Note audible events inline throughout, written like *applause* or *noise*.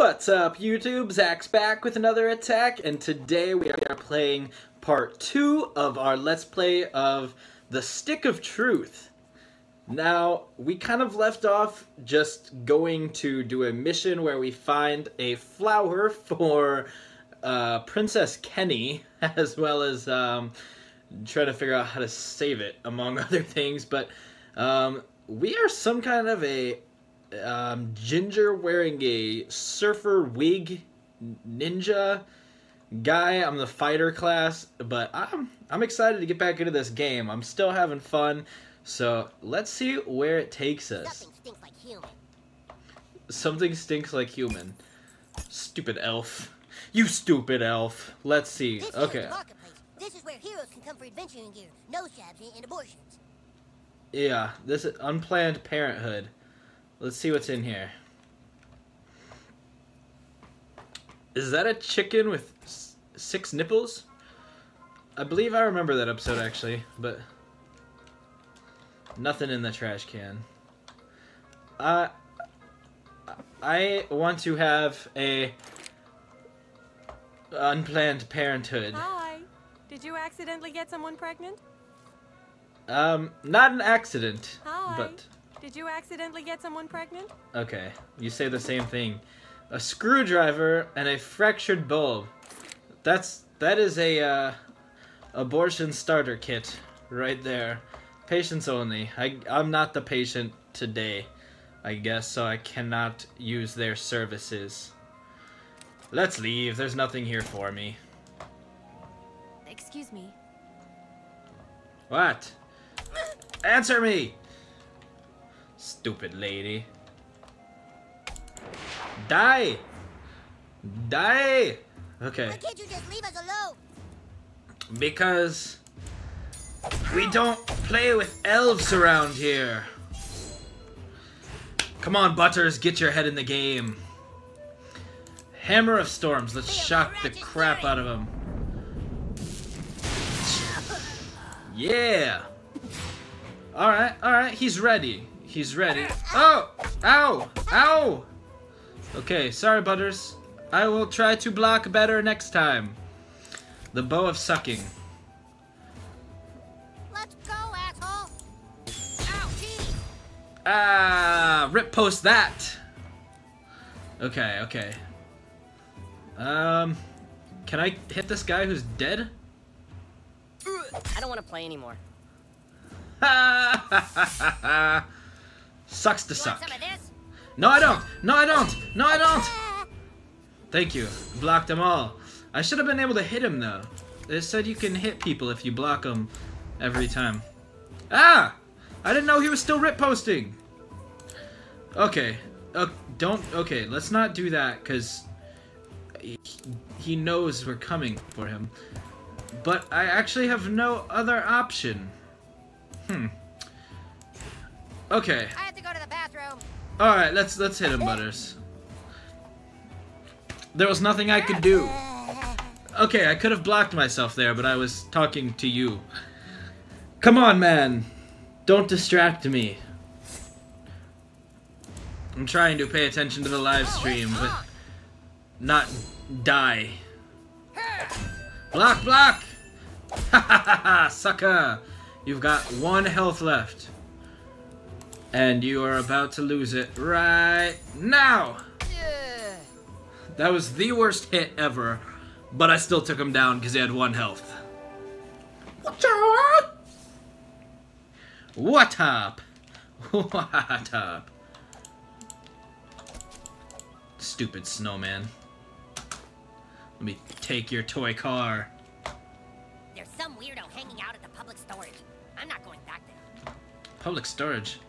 What's up, YouTube? Zach's back with another attack, and today we are playing part two of our Let's Play of The Stick of Truth. Now, we kind of left off just going to do a mission where we find a flower for uh, Princess Kenny, *laughs* as well as um, try to figure out how to save it, among *laughs* other things, but um, we are some kind of a um, Ginger wearing a surfer wig ninja guy. I'm the fighter class, but I'm I'm excited to get back into this game. I'm still having fun, so let's see where it takes us. Something stinks like human. Something stinks like human. Stupid elf. You stupid elf. Let's see. This Okay. This is where heroes can come for adventuring gear, nose jabs, and abortions. Yeah, this is Unplanned Parenthood. Let's see what's in here. Is that a chicken with six nipples? I believe I remember that episode actually, but nothing in the trash can. Uh, I want to have a Unplanned Parenthood. Hi. Did you accidentally get someone pregnant? Um, not an accident, Hi. but Did you accidentally get someone pregnant? Okay, you say the same thing. A screwdriver and a fractured bulb. That's that is a uh, abortion starter kit right there. Patients only. I I'm not the patient today, I guess, so I cannot use their services. Let's leave. There's nothing here for me. Excuse me. What? Answer me! Stupid lady. Die! Die! Okay, Why can't you just leave us alone? because we don't play with elves around here. Come on, Butters, get your head in the game. Hammer of Storms, let's shock the crap out of him. *laughs* Yeah! Alright, alright, he's ready. He's ready. Oh! Ow! Ow! Okay, sorry, Butters. I will try to block better next time. The bow of sucking. Let's go, asshole. Ow, geez. Ah, riposte that. Okay, okay. Um, can I hit this guy who's dead? I don't want to play anymore. *laughs* Sucks to suck. want some of this? No, I don't. No, I don't. No, I don't. Thank you. Blocked them all. I should have been able to hit him though. It said you can hit people if you block them every time. Ah! I didn't know he was still riposting. Okay. Uh, don't. Okay, let's not do that because he, he knows we're coming for him. But I actually have no other option. Hmm. Okay. I have to go to the bathroom. All right, let's let's hit him, Butters. There was nothing I could do. Okay, I could have blocked myself there, but I was talking to you. Come on, man. Don't distract me. I'm trying to pay attention to the live oh, stream, but not die. Block, block! *laughs* Ha ha ha ha, sucker! You've got one health left. And you are about to lose it right now! That was the worst hit ever, but I still took him down because he had one health. What up? What up? *laughs* What up? Stupid snowman. Let me take your toy car. There's some weirdo hanging out at the public storage. I'm not going back there. Public storage.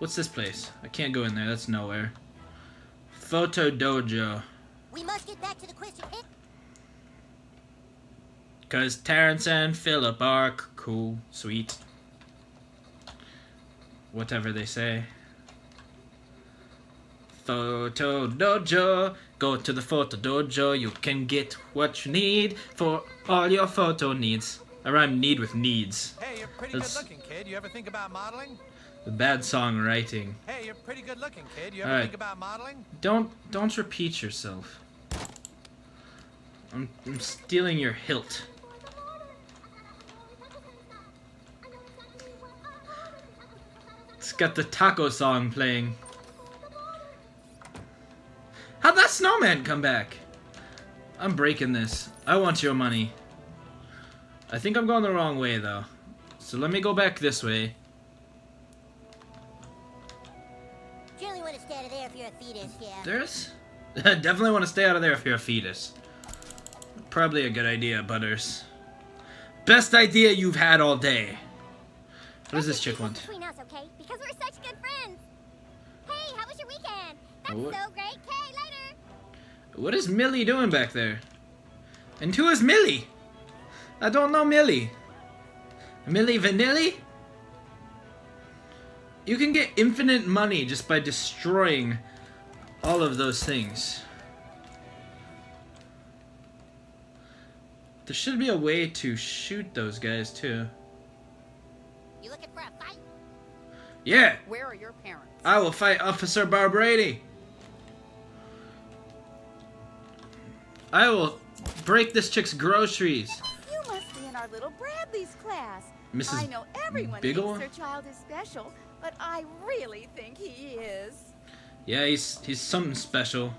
What's this place? I can't go in there. That's nowhere. Photo dojo. We must get back to the question pit. Cause Terrance and Phillip are cool, sweet. Whatever they say. Photo dojo. Go to the photo dojo. You can get what you need for all your photo needs. I rhyme need with needs. Hey, you're pretty That's- good looking, kid. You ever think about modeling? The bad songwriting. Hey, you're pretty good looking, kid. You ever Alright. think about modeling? Don't don't repeat yourself. I'm, I'm stealing your hilt. It's got the taco song playing. How'd that snowman come back? I'm breaking this. I want your money. I think I'm going the wrong way though. So let me go back this way. Stay out of there if you're a fetus, yeah. There's *laughs* definitely want to stay out of there if you're a fetus. Probably a good idea, Butters. Best idea you've had all day. What does this chick want? Between us, okay? Because we're such good friends. Hey, how was your weekend? That's What? so great. Okay, later. What is Millie doing back there? And who is Millie? I don't know Millie. Milli Vanilli? You can get infinite money just by destroying all of those things. There should be a way to shoot those guys too. You looking for a fight? Yeah, Where are your parents? I will fight Officer Barbrady. I will break this chick's groceries. You must be in our little Bradley's class. Mrs. I know everyone Bigelow? thinks their child is special, but I really think he is. Yeah, he's he's something special.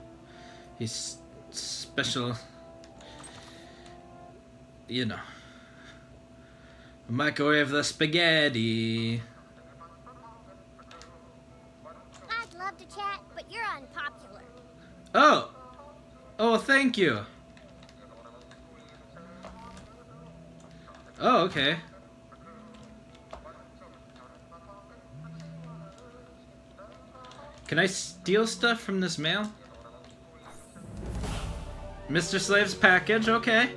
He's special. You know. Microwave the spaghetti. I'd love to chat, but you're unpopular. Oh! Oh, thank you. Oh, okay. Can I steal stuff from this mail? Mr. Slave's package, okay.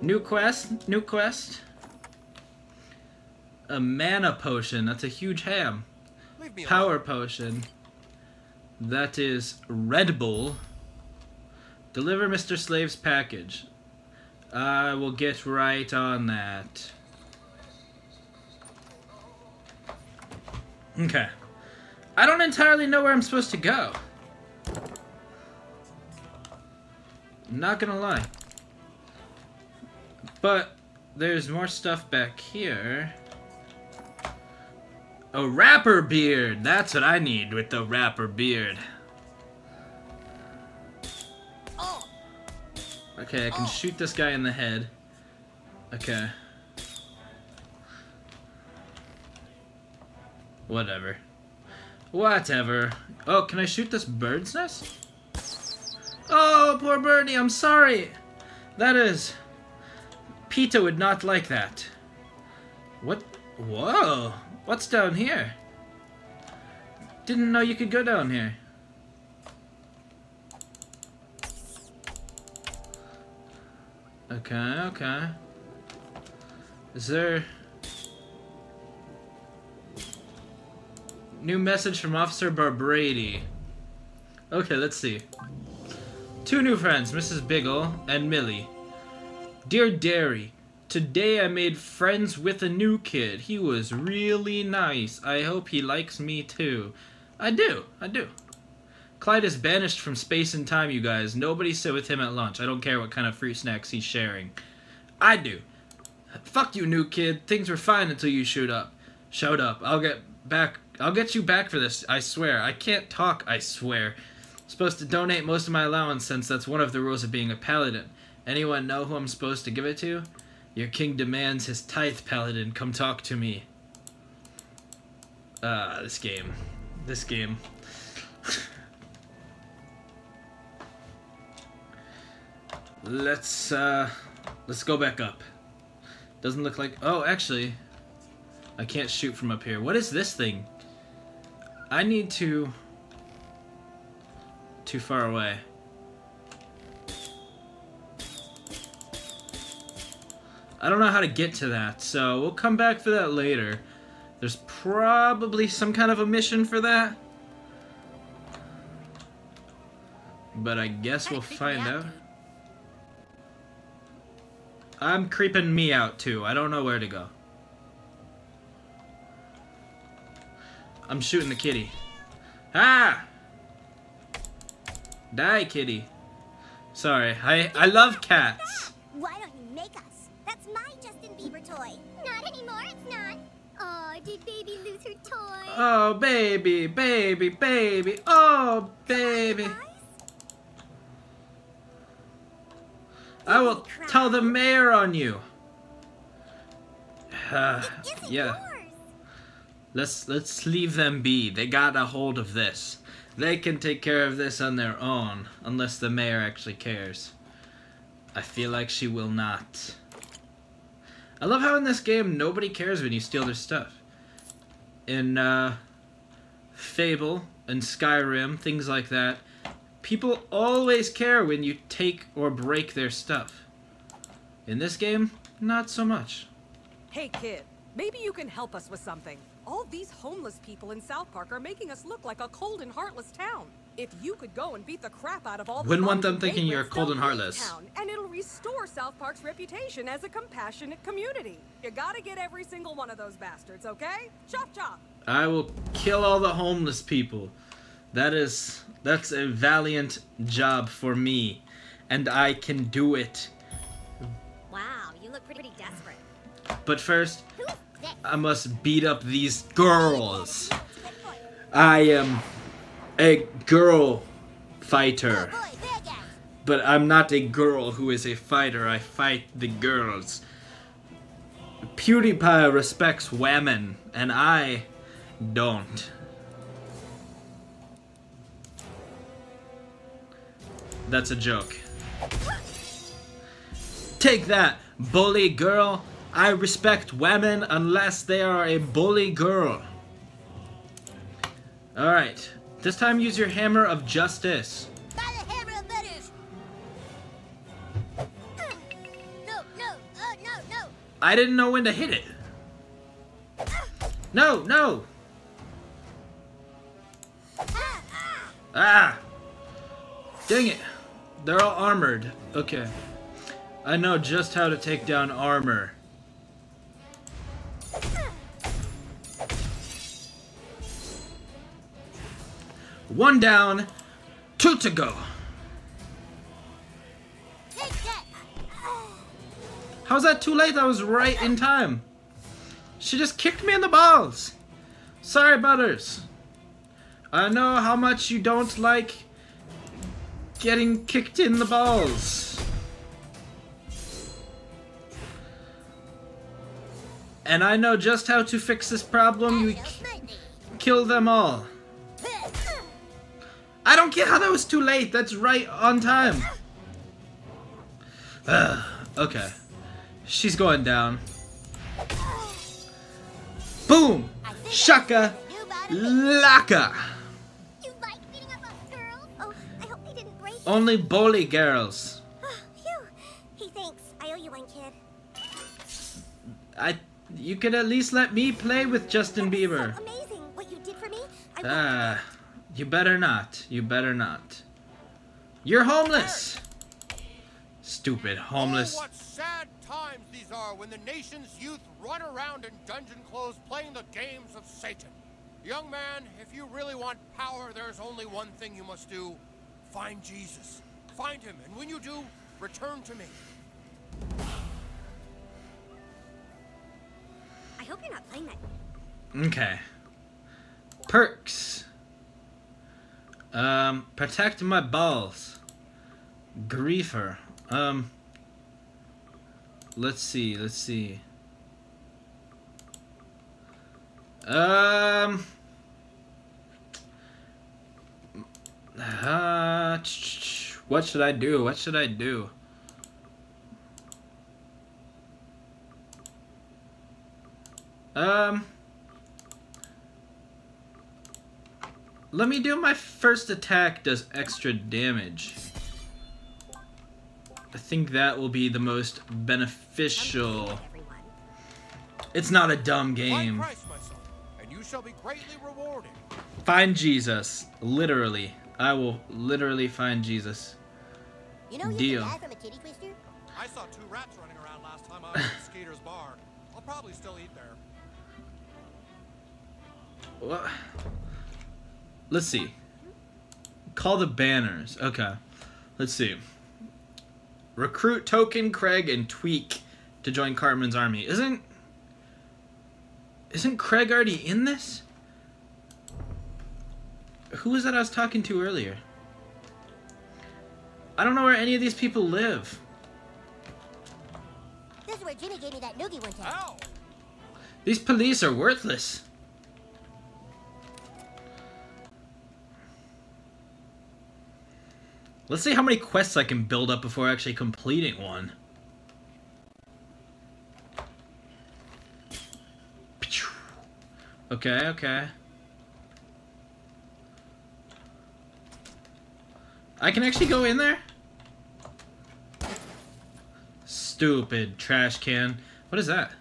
New quest, new quest. A mana potion, that's a huge ham. Me alone. Power potion. That is Red Bull. Deliver Mr. Slave's package. I will get right on that. Okay. I don't entirely know where I'm supposed to go. Not gonna lie. But there's more stuff back here. A rapper beard. That's what I need with the rapper beard. Okay, I can shoot this guy in the head. Okay. Whatever. Whatever. Oh, can I shoot this bird's nest? Oh, poor birdie, I'm sorry. That is... Peta would not like that. What? Whoa. What's down here? Didn't know you could go down here. Okay, okay. Is there... New message from Officer Barbrady. Okay, let's see. Two new friends, Mrs. Biggle and Millie. Dear Derry, today I made friends with a new kid. He was really nice. I hope he likes me too. I do, I do. Clyde is banished from space and time, you guys. Nobody sit with him at lunch. I don't care what kind of fruit snacks he's sharing. I do. Fuck you, new kid. Things were fine until you showed up. Showed up. I'll get back. I'll get you back for this. I swear. I can't talk. I swear. supposed to donate most of my allowance since that's one of the rules of being a paladin. Anyone know who I'm supposed to give it to? Your king demands his tithe, paladin. Come talk to me. Ah, this game. This game. *laughs* let's uh let's go back up. Doesn't look like oh actually I can't shoot from up here. What is this thing? I need to too far away. I don't know how to get to that, so we'll come back for that later. There's probably some kind of a mission for that. But I guess we'll Kinda creeped me find out. I'm creeping me out too. I don't know where to go. I'm shooting the kitty. Ah! Die, kitty. Sorry, I, I love cats. Why don't you make us? That's my Justin Bieber toy. Not anymore, it's not. Oh, did baby lose her toy? Oh, baby, baby, baby. Oh, baby. I will tell the mayor on you. Uh, yeah. Let's let's leave them be. They got a hold of this. They can take care of this on their own, unless the mayor actually cares. I feel like she will not. I love how in this game nobody cares when you steal their stuff. In uh, Fable and Skyrim, things like that, people always care when you take or break their stuff. In this game, not so much. Hey, kid, maybe you can help us with something. All these homeless people in South Park are making us look like a cold and heartless town. If you could go and beat the crap out of all the Wouldn't want them thinking you're cold and heartless. Town, and it'll restore South Park's reputation as a compassionate community. You gotta get every single one of those bastards, okay? Chop chop! I will kill all the homeless people. That is that's a valiant job for me, and I can do it. Wow, you look pretty desperate. But first, Who's this? I must beat up these girls. I am a girl fighter, but I'm not a girl who is a fighter. I fight the girls. PewDiePie respects women, and I don't. That's a joke. Take that, bully girl. I respect women unless they are a bully girl. Alright, this time use your hammer of justice. By the hammer of letters. No, no, uh, no, no. I didn't know when to hit it. No, no! Ah, ah. Ah! Dang it. They're all armored. Okay. I know just how to take down armor. One down, two to go. How's that too late? I was right in time. She just kicked me in the balls. Sorry, Butters. I know how much you don't like getting kicked in the balls. And I know just how to fix this problem. You Hello, k- Smithy. kill them all. I don't care how that was too late. That's right on time. *sighs* Ugh, okay. She's going down. Boom! I think I Shaka! knew about it. Laka! You like beating up on girls? Oh, I hope they didn't break. Only bully girls. Thinks. I owe you one, kid. I. You could at least let me play with Justin That's Bieber. So amazing what you did for me. I Ah, you better not. You better not. You're homeless. Stupid homeless. Oh, what sad times these are when the nation's youth run around in dungeon clothes playing the games of Satan. Young man, if you really want power, there's only one thing you must do. Find Jesus. Find him, and when you do, return to me. I hope you're not playing that. Okay. Perks. Um, protect my balls. Griefer. Um, let's see, let's see. Um, uh, what should I do? What should I do? Um, let me do my first attack does extra damage. I think that will be the most beneficial. It's not a dumb game. Christ, my son, and you shall be greatly rewarded. Find Jesus. Literally. I will literally find Jesus. You know you Deal. can from a titty? I saw two rats running around last time I was at *laughs* Skeeter's Bar. I'll probably still eat there. Wha- Let's see. Call the banners. Okay. Let's see. Recruit Token, Craig, and Tweek to join Cartman's army. Isn't isn't Craig already in this? Who was that I was talking to earlier? I don't know where any of these people live. This is where Jimmy gave me that noogie one time. Ow! These police are worthless. Let's see how many quests I can build up before actually completing one. Okay, okay. I can actually go in there? Stupid trash can. What is that?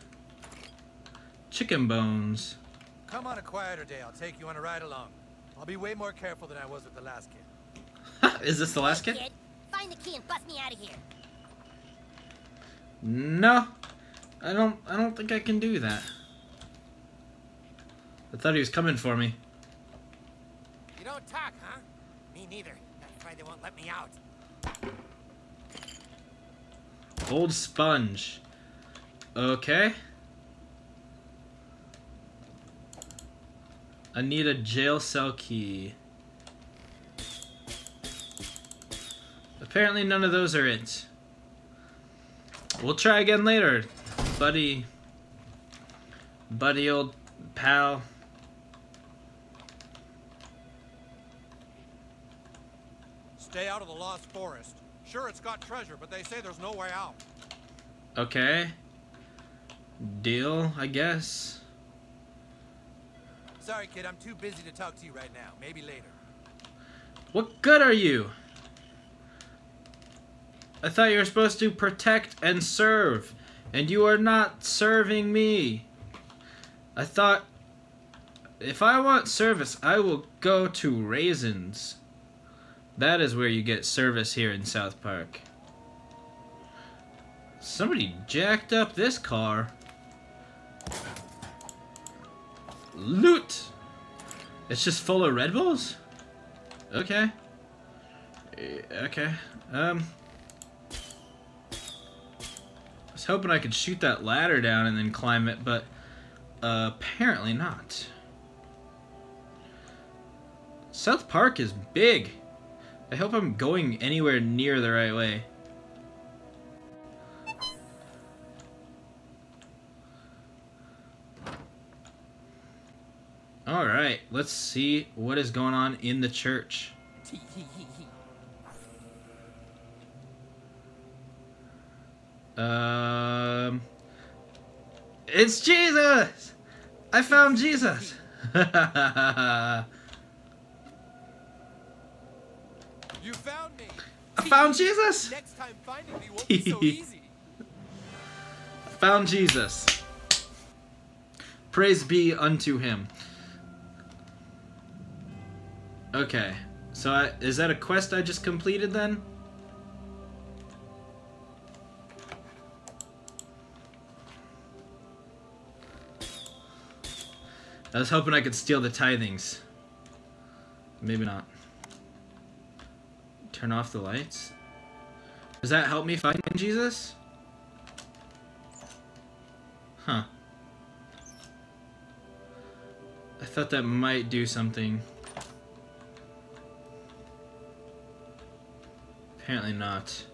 Chicken bones. Come on a quieter day. I'll take you on a ride along. I'll be way more careful than I was with the last kid. Is this the last Hey, kid? kid, find the key and bust me out of here. No. I don't I don't think I can do that. I thought he was coming for me. You don't talk, huh? Me neither. That's why they won't let me out. Old sponge. Okay. I need a jail cell key. Apparently none of those are it. We'll try again later, buddy. Buddy old pal. Stay out of the Lost Forest. Sure, it's got treasure, but they say there's no way out. Okay. Deal, I guess. Sorry, kid. I'm too busy to talk to you right now. Maybe later. What good are you? I thought you were supposed to protect and serve, and you are not serving me. I thought if I want service, I will go to Raisins. That is where you get service here in South Park. Somebody jacked up this car. Loot! It's just full of Red Bulls? Okay. Eh, Okay. Um. Was hoping I could shoot that ladder down and then climb it, but uh, apparently not. South Park is big. I hope I'm going anywhere near the right way. Alright, let's see what is going on in the church. *laughs* Um, it's Jesus! I found Jesus! *laughs* You found me. I found Jesus! Next time finding me won't be so *laughs* easy. found Jesus. Praise be unto him. Okay, so I, is that a quest I just completed then? I was hoping I could steal the tithings. Maybe not. Turn off the lights. Does that help me find Jesus? Huh. I thought that might do something. Apparently not.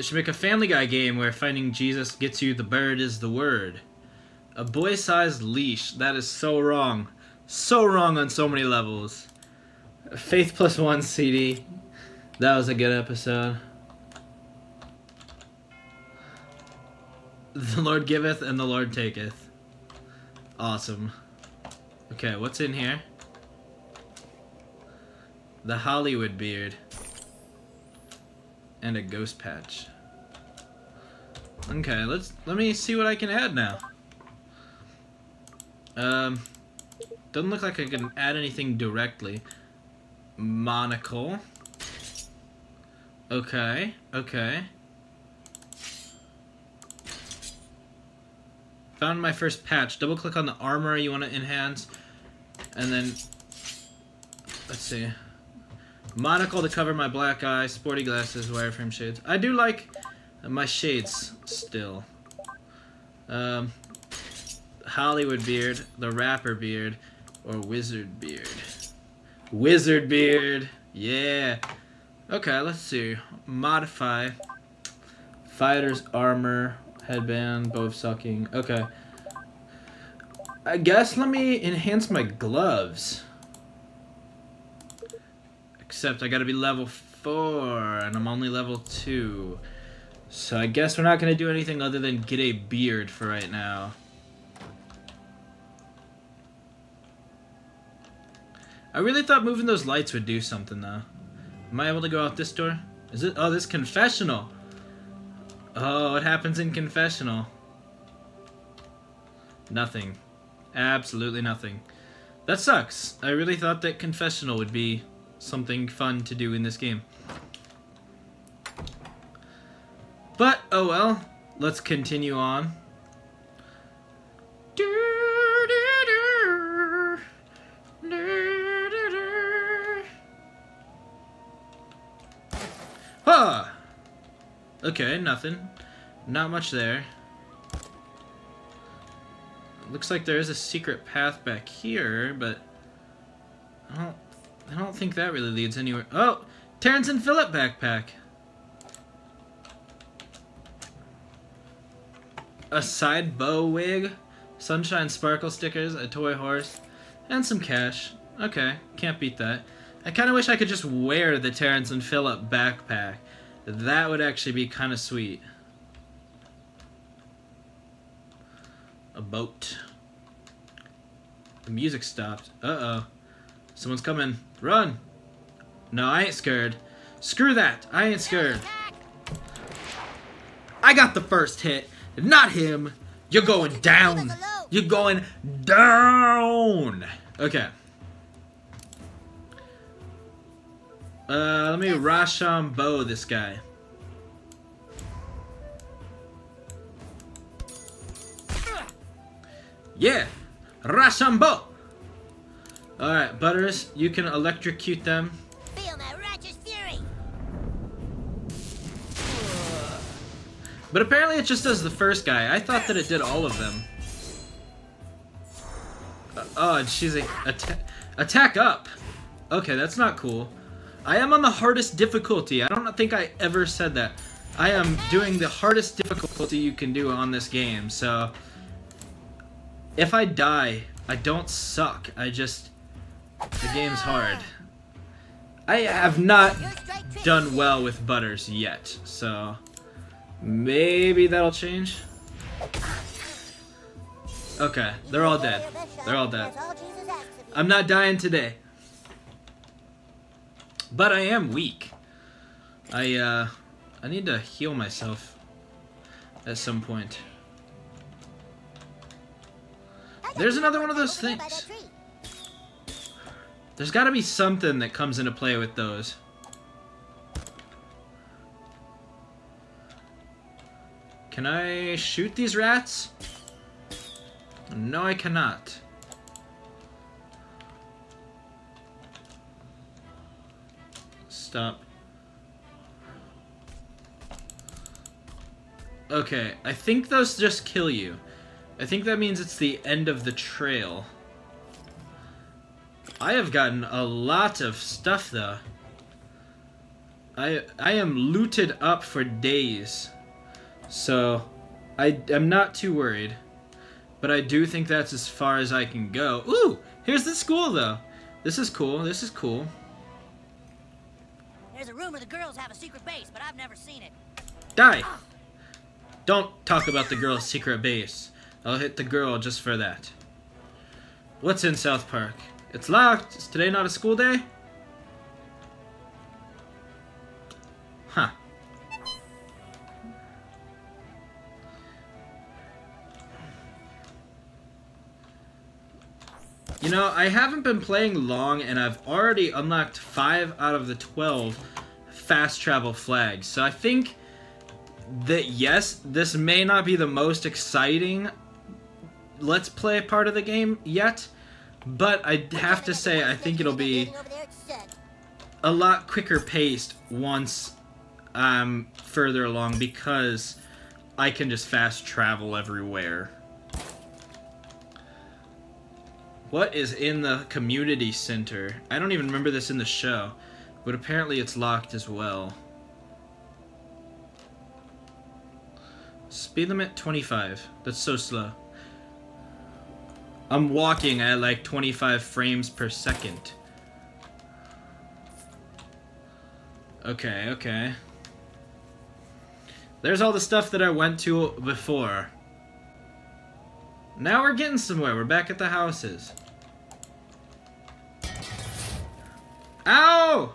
They should make a Family Guy game where finding Jesus gets you the bird is the word. A boy-sized leash. That is so wrong. So wrong on so many levels. Faith Plus One CD. That was a good episode. The Lord giveth and the Lord taketh. Awesome. Okay, what's in here? The Hollywood beard. And a ghost patch. Okay, let's let me see what I can add now. Um doesn't look like I can add anything directly. Monocle. Okay, okay. Found my first patch. Double click on the armor you want to enhance. And then, let's see. Monocle to cover my black eye, sporty glasses, wireframe shades. I do like my shades still. Um, Hollywood beard, the rapper beard, or wizard beard. Wizard beard, yeah. Okay, let's see. Modify. Fighter's armor, headband, both sucking. Okay. I guess let me enhance my gloves. Except I gotta be level 4, and I'm only level 2. So I guess we're not gonna do anything other than get a beard for right now. I really thought moving those lights would do something, though. Am I able to go out this door? Is it? Oh, this confessional. Oh, what happens in confessional? Nothing. Absolutely nothing. That sucks. I really thought that confessional would be something fun to do in this game. But, oh well. Let's continue on. Huh! Okay, nothing. Not much there. Looks like there is a secret path back here, but I don't, I don't think that really leads anywhere. Oh, Terrance and Phillip backpack. A side bow wig, sunshine sparkle stickers, a toy horse, and some cash. Okay, can't beat that. I kind of wish I could just wear the Terrance and Phillip backpack. That would actually be kind of sweet. A boat. The music stopped. Uh-oh. Someone's coming. Run! No, I ain't scared. Screw that! I ain't scared. I got the first hit. Not him. You're going down. You're going down. Okay. Uh, let me Rochambeau this guy. Yeah! Rochambeau! Alright, Butters, you can electrocute them. Feel my righteous fury. But apparently it just does the first guy. I thought that it did all of them. Uh, oh, and she's a atta attack up. Okay, that's not cool. I am on the hardest difficulty. I don't think I ever said that. I am doing the hardest difficulty you can do on this game, so... If I die, I don't suck. I just... The game's hard. I have not done well with Butters yet, so... Maybe that'll change? Okay, they're all dead. They're all dead. I'm not dying today. But I am weak. I, uh, I need to heal myself at some point. There's another one of those things. There's got to be something that comes into play with those. Can I shoot these rats? No, I cannot. Stop. Okay, I think those just kill you. I think that means it's the end of the trail. I have gotten a lot of stuff, though. I I am looted up for days. So, I am not too worried. But I do think that's as far as I can go. Ooh! Here's the school, though. This is cool. This is cool. There's a rumor the girls have a secret base, but I've never seen it. Die! Don't talk about the girl's secret base. I'll hit the girl just for that. What's in South Park? It's locked. Is today not a school day? Huh. You know, I haven't been playing long, and I've already unlocked 5 out of the 12 fast travel flags. So I think that, yes, this may not be the most exciting let's play part of the game yet, but I have to say I think it'll be a lot quicker paced once I'm further along because I can just fast travel everywhere. What is in the community center? I don't even remember this in the show, but apparently it's locked as well. Speed limit 25. That's so slow. I'm walking at like 25 frames per second. Okay, okay. There's all the stuff that I went to before. Now we're getting somewhere. We're back at the houses. Ow!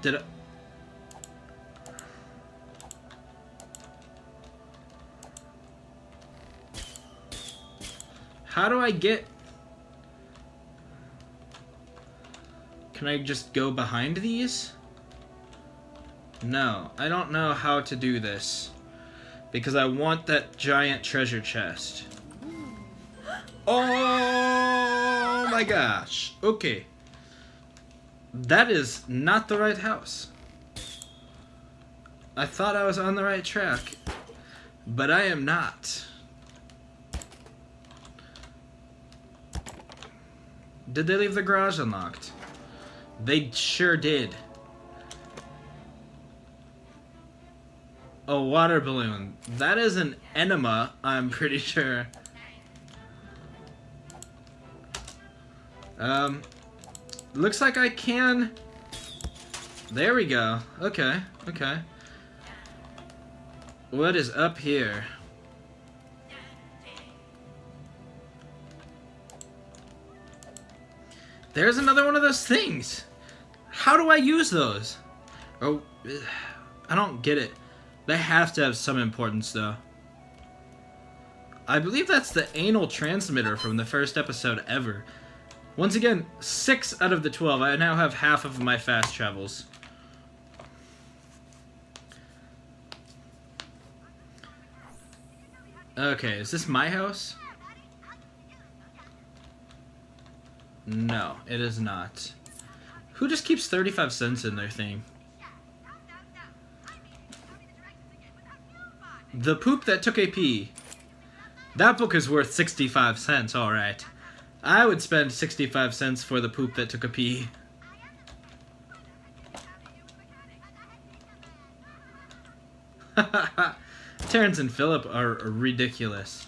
Did I... How do I get... Can I just go behind these? No, I don't know how to do this. Because I want that giant treasure chest. Oh my gosh. Okay. That is not the right house. I thought I was on the right track. But I am not. Did they leave the garage unlocked? They sure did. A water balloon. That is an enema, I'm pretty sure. Um, looks like I can... There we go. Okay, okay. What is up here? There's another one of those things. How do I use those? Oh, I don't get it. They have to have some importance, though. I believe that's the anal transmitter from the first episode ever. Once again, 6 out of the 12. I now have half of my fast travels. Okay, is this my house? No, it is not. Who just keeps 35 cents in their thing? The Poop That Took a Pee. That book is worth 65 cents, alright. I would spend 65 cents for The Poop That Took a Pee. *laughs* Terrance and Phillip are ridiculous.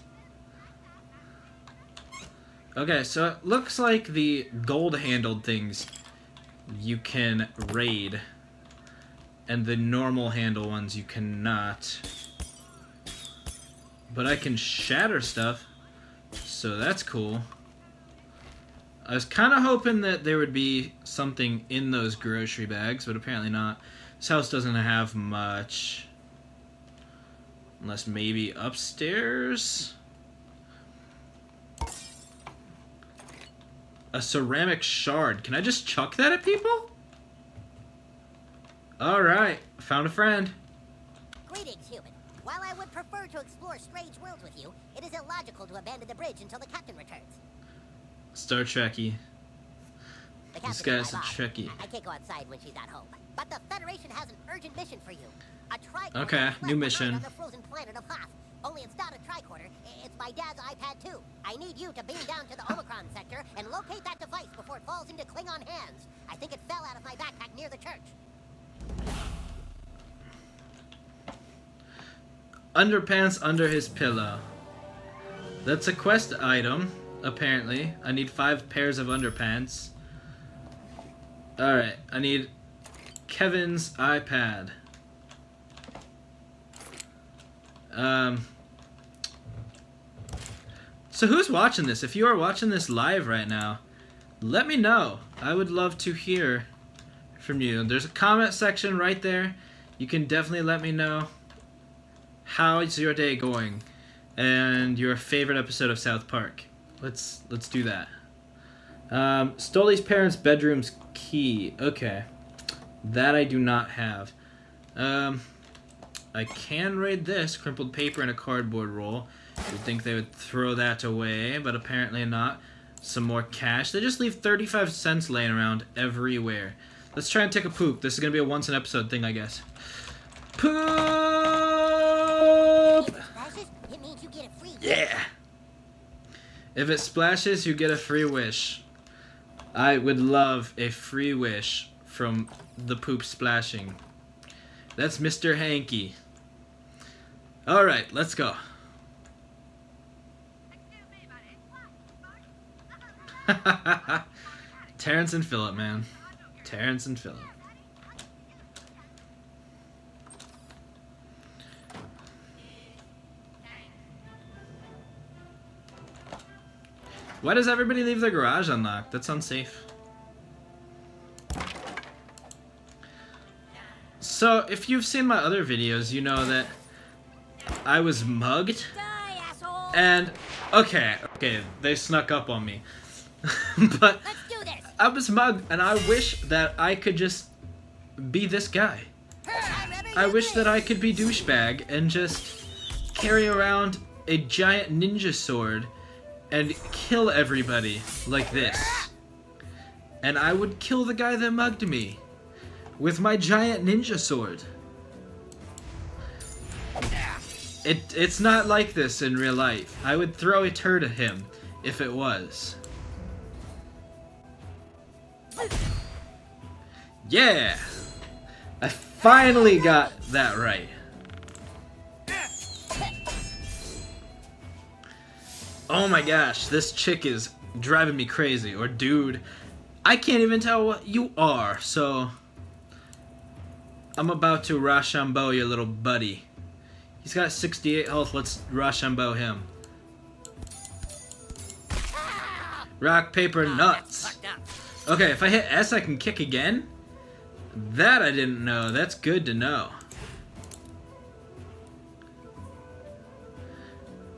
Okay, so it looks like the gold-handled things you can raid. And the normal handle ones you cannot. But I can shatter stuff. So that's cool. I was kind of hoping that there would be something in those grocery bags, but apparently not. This house doesn't have much. Unless maybe upstairs? A ceramic shard. Can I just chuck that at people? Alright, found a friend. Greetings, human. While I would prefer to explore strange worlds with you, it is illogical to abandon the bridge until the captain returns. Star Trekkie. The This guy's a. Trekkie. I can't go outside when she's not home. But the Federation has an urgent mission for you. Okay, new mission. On the frozen planet of Hoth. Only it's not a tricorder. It's my dad's iPad 2. I need you to beam down to the *coughs* Omicron sector and locate that device before it falls into Klingon hands. I think it fell out of my backpack near the church. Underpants under his pillow. That's a quest item, apparently. I need five pairs of underpants. Alright, I need Kevin's iPad. Um. So who's watching this? If you are watching this live right now, let me know. I would love to hear from you. There's a comment section right there. You can definitely let me know how is your day going and your favorite episode of South Park. Let's let's do that. Um, Stoley's parents' bedroom's key. Okay, that I do not have. Um, I can raid this crumpled paper in a cardboard roll. You'd think they would throw that away, but apparently not. Some more cash. They just leave 35 cents laying around everywhere. Let's try and take a poop. This is gonna be a once an episode thing, I guess. Poop! Yeah! If it splashes, you get a free wish. I would love a free wish from the poop splashing. That's Mr. Hanky. Alright, let's go. *laughs* Terrance and Phillip, man. Terrance and Phillip. Why does everybody leave their garage unlocked? That's unsafe. So, if you've seen my other videos, you know that I was mugged. And, okay, okay, they snuck up on me. *laughs* but Let's do this! I was mugged, and I wish that I could just be this guy. I wish that I could be douchebag and just carry around a giant ninja sword and kill everybody like this. And I would kill the guy that mugged me with my giant ninja sword. It, it's not like this in real life. I would throw a turd at him if it was. Yeah! I finally got that right. Oh my gosh, this chick is driving me crazy. Or dude, I can't even tell what you are, so... I'm about to Roshambo your little buddy. He's got 68 health, let's Roshambo him. Rock, paper, nuts. Okay, if I hit S, I can kick again? That I didn't know. That's good to know.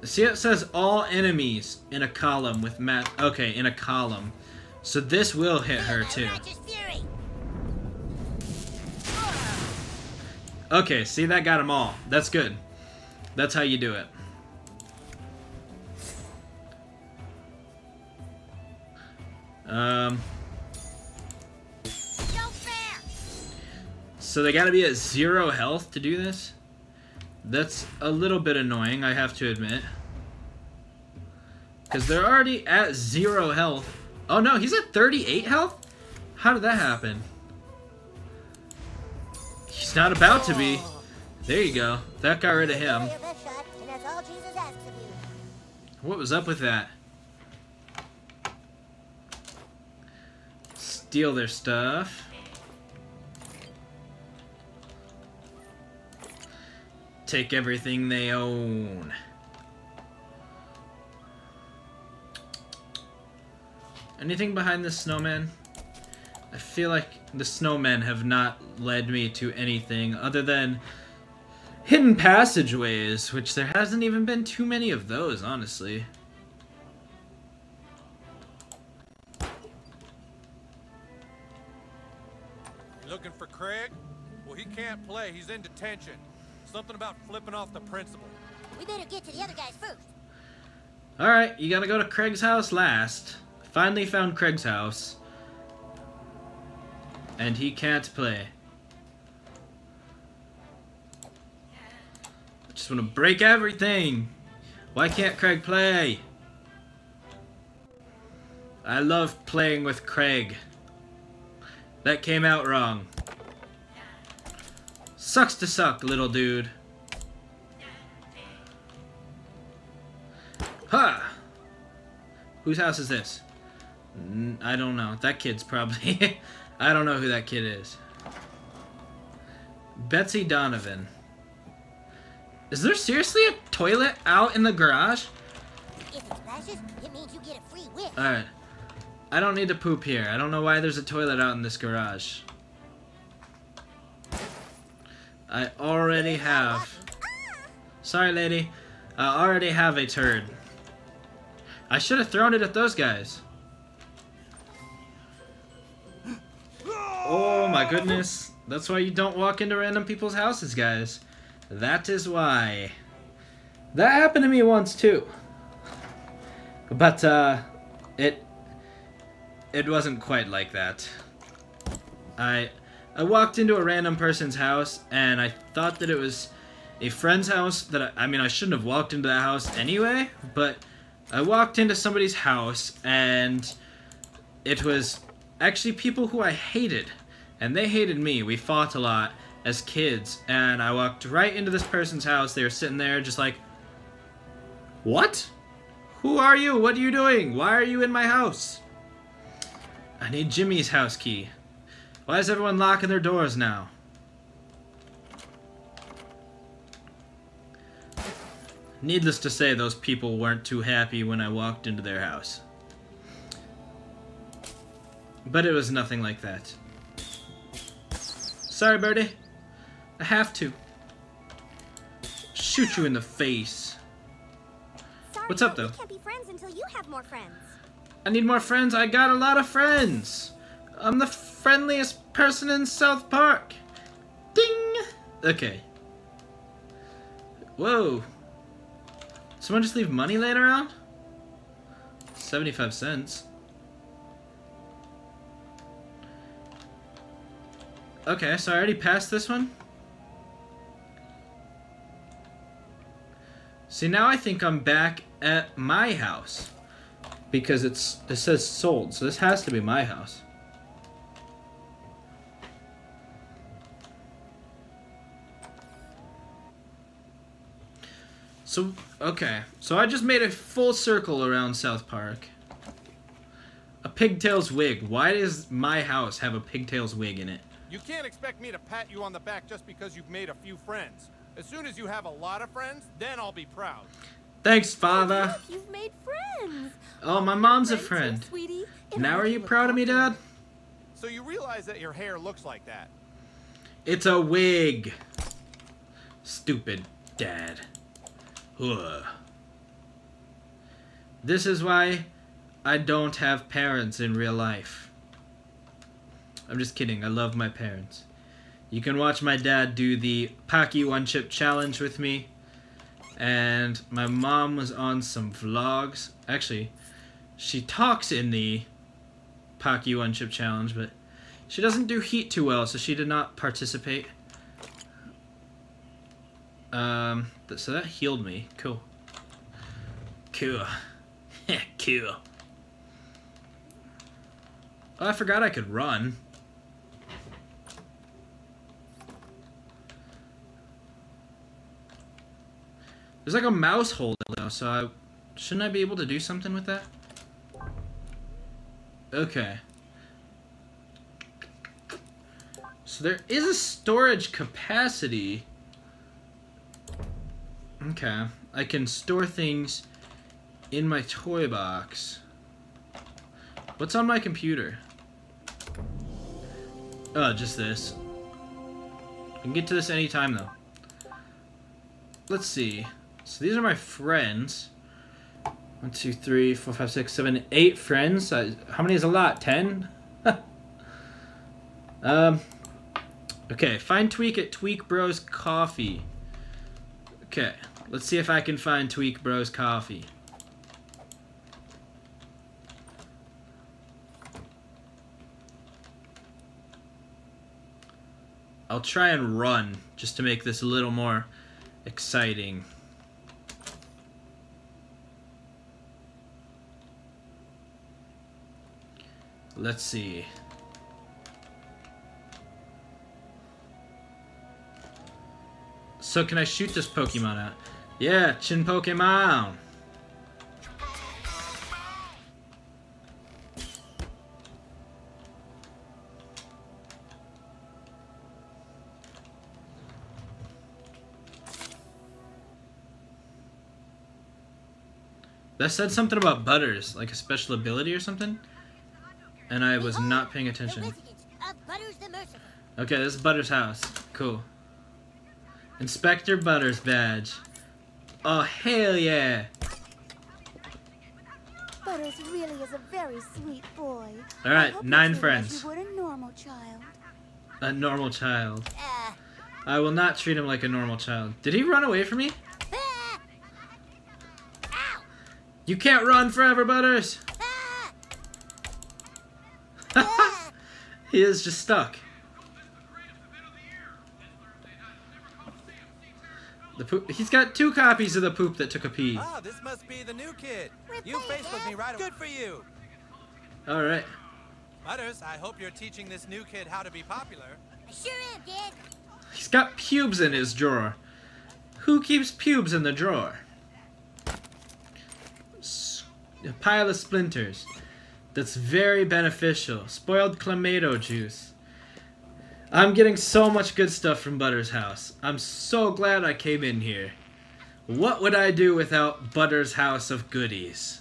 See, it says all enemies in a column with Matt. Okay, in a column. So this will hit her too. Okay, see, that got them all. That's good. That's how you do it. Um, so they gotta be at zero health to do this? That's a little bit annoying, I have to admit. Because they're already at zero health. Oh no, he's at 38 health? How did that happen? He's not about to be. There you go. That got rid of him. What was up with that? Steal their stuff. Take everything they own. Anything behind the snowman? I feel like the snowmen have not led me to anything other than hidden passageways, which there hasn't even been too many of those, honestly. You looking for Craig? Well, he can't play. He's in detention. Something about flipping off the principal. We better get to the other guys first. Alright, you gotta go to Craig's house last. Finally found Craig's house. And he can't play. I just wanna break everything! Why can't Craig play? I love playing with Craig. That came out wrong. Sucks to suck, little dude. Ha! Whose house is this? I don't know. That kid's probably... *laughs* I don't know who that kid is. Betsy Donovan. Is there seriously a toilet out in the garage? If it splashes, it means you get a free wish. Alright. I don't need to poop here. I don't know why there's a toilet out in this garage. I already have. Sorry, lady. I already have a turd. I should have thrown it at those guys. Oh my goodness. That's why you don't walk into random people's houses, guys. That is why. That happened to me once too. But uh it it wasn't quite like that. I I walked into a random person's house and I thought that it was a friend's house that I, I mean I shouldn't have walked into that house anyway, but I walked into somebody's house and it was actually people who I hated and they hated me. We fought a lot as kids and I walked right into this person's house. They were sitting there just like what? Who are you? What are you doing? Why are you in my house? I need Jimmy's house key. Why is everyone locking their doors now? Needless to say, those people weren't too happy when I walked into their house. But it was nothing like that. Sorry, Birdie. I have to. Shoot you in the face. Sorry, What's up, though? Can't be friends until you have more friends. I need more friends. I got a lot of friends. I'm the friendliest person in South Park. Ding! Okay. Whoa. Someone just leave money laying around? 75 cents. Okay, so I already passed this one? See, now I think I'm back at my house. Because it's it says sold, so this has to be my house. So, okay. So I just made a full circle around South Park. A pigtails wig. Why does my house have a pigtails wig in it? You can't expect me to pat you on the back just because you've made a few friends. As soon as you have a lot of friends, then I'll be proud. Thanks, father. Look, you've made friends. Oh, my mom's a friend. too, sweetie. Now are you proud of me. Dad? So you realize that your hair looks like that. It's a wig. Stupid dad. This is why I don't have parents in real life. I'm just kidding. I love my parents. You can watch my dad do the Paqui One Chip Challenge with me. And my mom was on some vlogs. Actually, she talks in the Paqui One Chip Challenge, but she doesn't do heat too well, so she did not participate. Um, so that healed me. Cool. Cool. *laughs* cool. Oh, I forgot I could run. There's like a mouse hole though, so I shouldn't I be able to do something with that? Okay. So there is a storage capacity. Okay. I can store things in my toy box. What's on my computer? Oh, just this. I can get to this anytime though. Let's see. So these are my friends. One, two, three, four, five, six, seven, eight friends. How many is a lot? Ten? *laughs* um. Okay, find Tweek at Tweek Bros Coffee. Okay, let's see if I can find Tweek Bros Coffee. I'll try and run just to make this a little more exciting. Let's see. So can I shoot this Pokemon out? Yeah, Chinpokomon. That said something about Butters, like a special ability or something, and I was not paying attention. residents of Butters the Merciful. Okay, this is Butters' house. Cool. Inspector Butters badge. Oh, hell yeah. Butters really is a very sweet boy. All right, nine friends. A normal child. A normal child. Uh, I will not treat him like a normal child. Did he run away from me? ah, You can't run forever, Butters! Ah! *laughs* he is just stuck. The poop. He's got two copies of the poop that took a pee. Ah, this must be the new kid. You playing, Facebooked me Dad. right. Good for you. All right. Butters, I hope you're teaching this new kid how to be popular. I sure am, Dad. He's got pubes in his drawer. Who keeps pubes in the drawer? S- a pile of splinters. That's very beneficial. Spoiled clamato juice. I'm getting so much good stuff from Butter's house. I'm so glad I came in here. What would I do without Butter's house of goodies?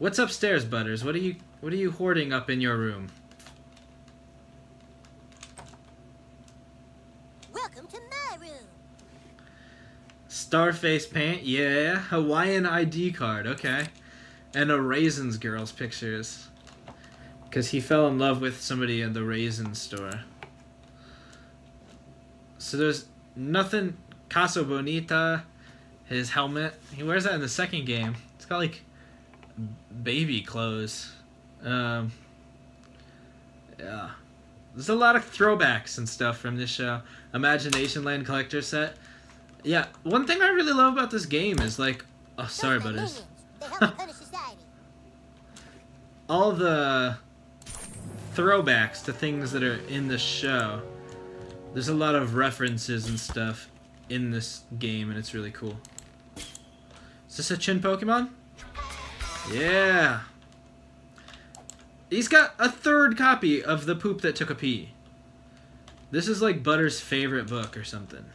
What's upstairs, Butters? What are you what are you hoarding up in your room? Welcome to my room. Starface paint, yeah. Hawaiian ID card, okay. And a Raisins Girls pictures. Because he fell in love with somebody in the Raisin store. So there's nothing. Casa Bonita, his helmet. He wears that in the second game. It's got like baby clothes. Um, yeah. There's a lot of throwbacks and stuff from this show. Imagination Land Collector set. Yeah, one thing I really love about this game is like, oh sorry, Those are my minions. They help punish society. All the throwbacks to things that are in the show. There's a lot of references and stuff in this game, and it's really cool. Is this a Chinpokomon? Yeah. He's got a third copy of The Poop That Took a Pee. This is like Butter's favorite book or something.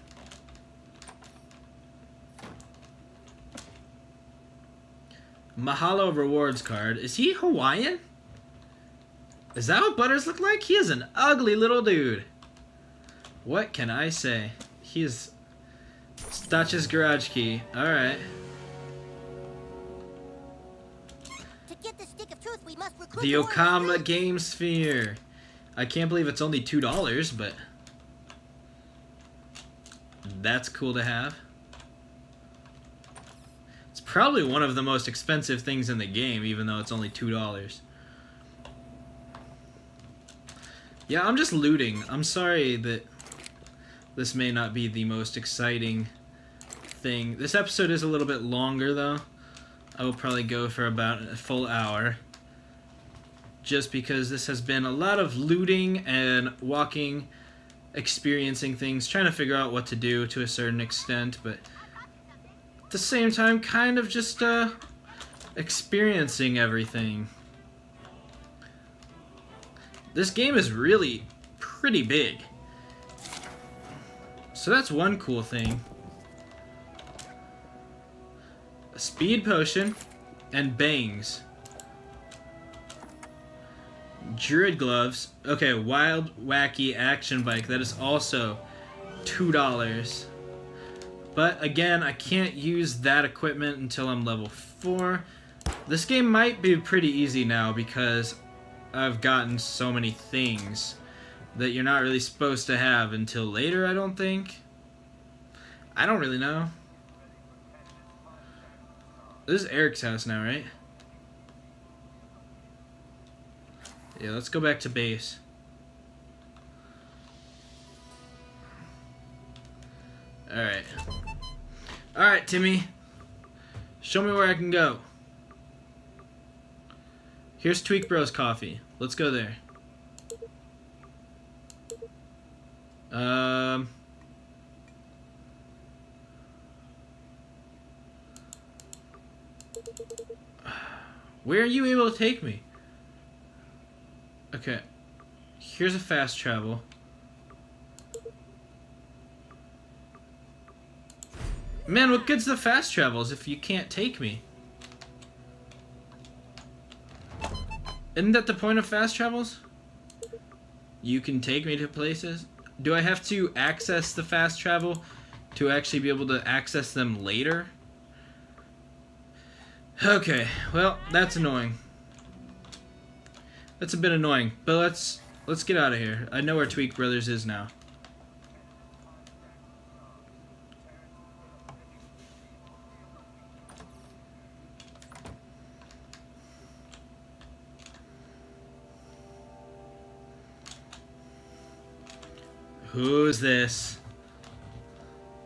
Mahalo rewards card. Is he Hawaiian? Is that what Butters look like? He is an ugly little dude. What can I say? He is Stach's garage key. Alright. The stick of truth, we must recruit The Okama. Game Sphere. I can't believe it's only $2, but that's cool to have. It's probably one of the most expensive things in the game, even though it's only $2. Yeah, I'm just looting. I'm sorry that this may not be the most exciting thing. This episode is a little bit longer, though. I will probably go for about a full hour just because this has been a lot of looting and walking, experiencing things, trying to figure out what to do to a certain extent, but at the same time, kind of just uh, experiencing everything. This game is really pretty big. So that's one cool thing. A speed potion and bangs. Druid gloves. Okay, wild wacky action bike. That is also two dollars. But again, I can't use that equipment until I'm level four. This game might be pretty easy now because I've gotten so many things that you're not really supposed to have until later. I don't think. I don't really know. This is Eric's house now, right? Yeah, let's go back to base. Alright. Alright, Timmy. Show me where I can go. Here's Tweek Bros Coffee. Let's go there. Um... Where are you able to take me? Okay. Here's a fast travel. Man, what good's the fast travels if you can't take me? Isn't that the point of fast travels? You can take me to places? Do I have to access the fast travel to actually be able to access them later? Okay, well, that's annoying. That's a bit annoying, but let's let's get out of here. I know where Tweek Brothers is now. Who's this?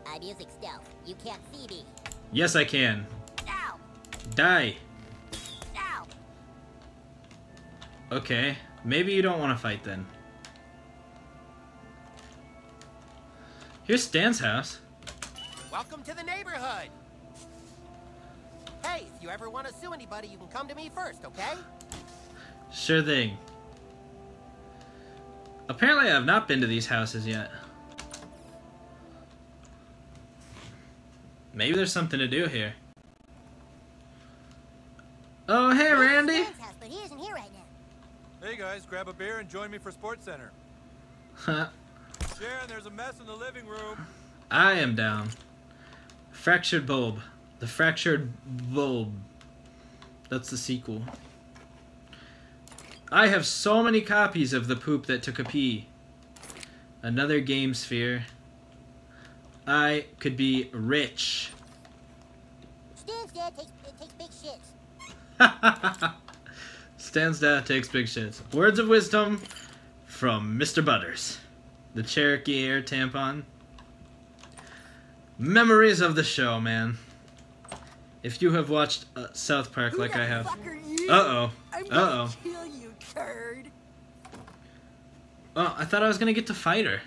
Uh, I'm using stealth. You can't see me. Yes, I can. Ow! Die. Ow! Okay. Maybe you don't want to fight then. Here's Stan's house. Welcome to the neighborhood. Hey, if you ever want to sue anybody, you can come to me first, okay? Sure thing. Apparently I have not been to these houses yet. Maybe there's something to do here. Oh, hey, Randy! House, but he isn't here right now. Hey guys, grab a beer and join me for Sports Center. Huh. Sharon, there's a mess in the living room. I am down. Fractured Bulb. The Fractured Bulb. That's the sequel. I have so many copies of The Poop That Took a Pee. Another Game Sphere. I could be rich. Stan's dad takes, takes big shits. *laughs* Stan's dad takes big shits. Words of wisdom from Mr. Butters. The Cherokee Air tampon. Memories of the show, man. If you have watched uh, South Park like I have. Uh-oh. Uh oh. Turd. Oh, I thought I was gonna get to fight her.